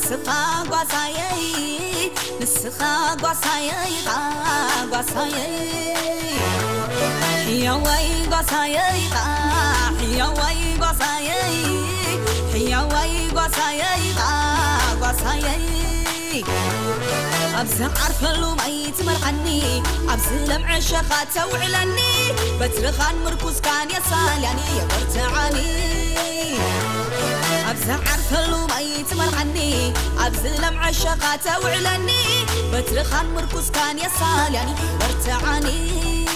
نسخة قصايي نسخة قصايي قصايي. حيا قصايي حيا وي قصايي حيا وي قصايي قصايي. أبز عرف اللوميت مرقني أبز لمع شخاتة وعلني. بترخان مركوز كان يصال يعني يا عارفه الومي تمرغني عبزل لمع الشقاتة وعلني. بترخان مركز كان يصال يعني برتعاني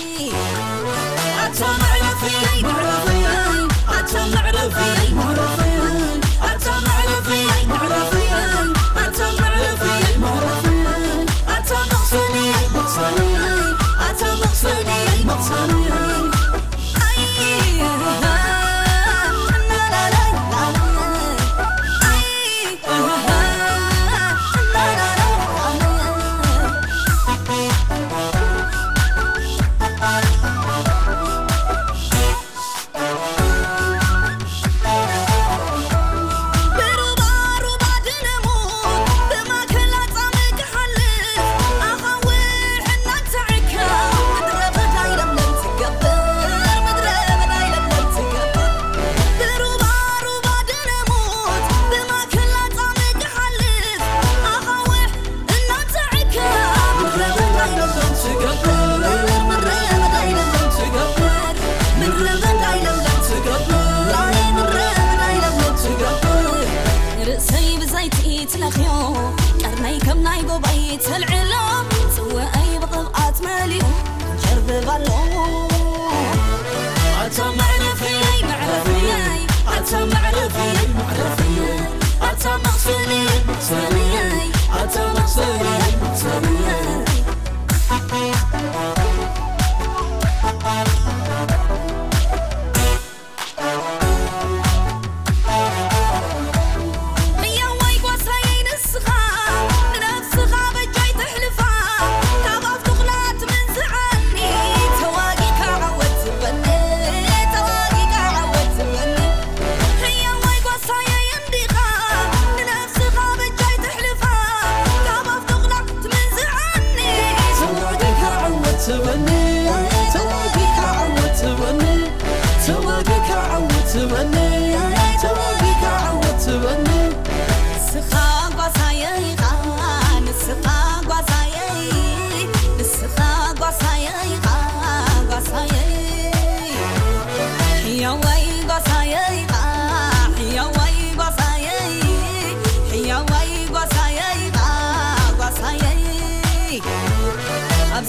بيتها العلام سوى أي بضغط مليون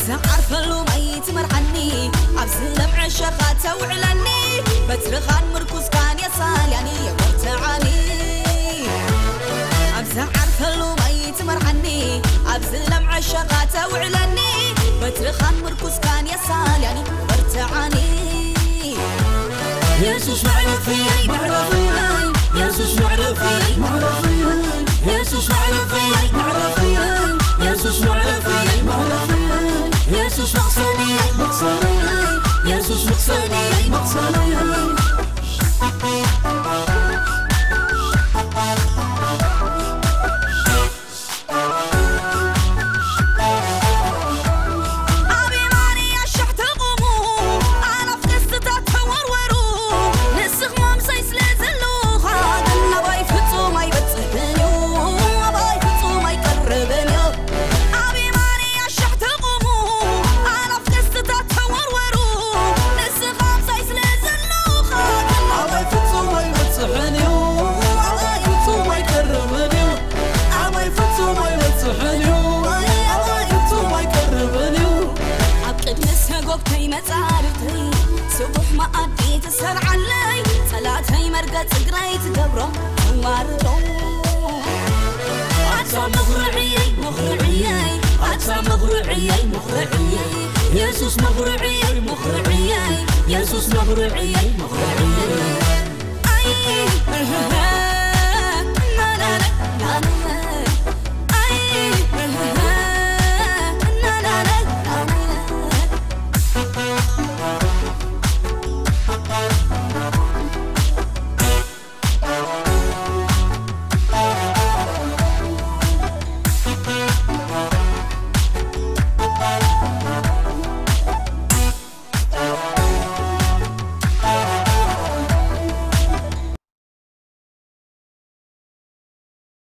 عبسة عارفة لو ميت مرعني. عبسة لمع شخاتة وعلاني بترخان مركز كان يا صالياني يا مرتعاني عارفة لو ميت مرعني. عبسة لمع شخاتة بترخان مركز كان يعني يا صالياني مرتعاني يسوس معنا في أي ዝሰርዓለይ ጸላእተይ መርገፂ እግራይ ትገብሮም ተዋርዶ ኣታ መኽርዕየይ መኽርዕየይ ኣታ መኽርዕየይ መኽርዕየይ የሱስ መኽርዕየይ መኽርዕየይ የሱስ መኽርዕየይ መኽርዕየይ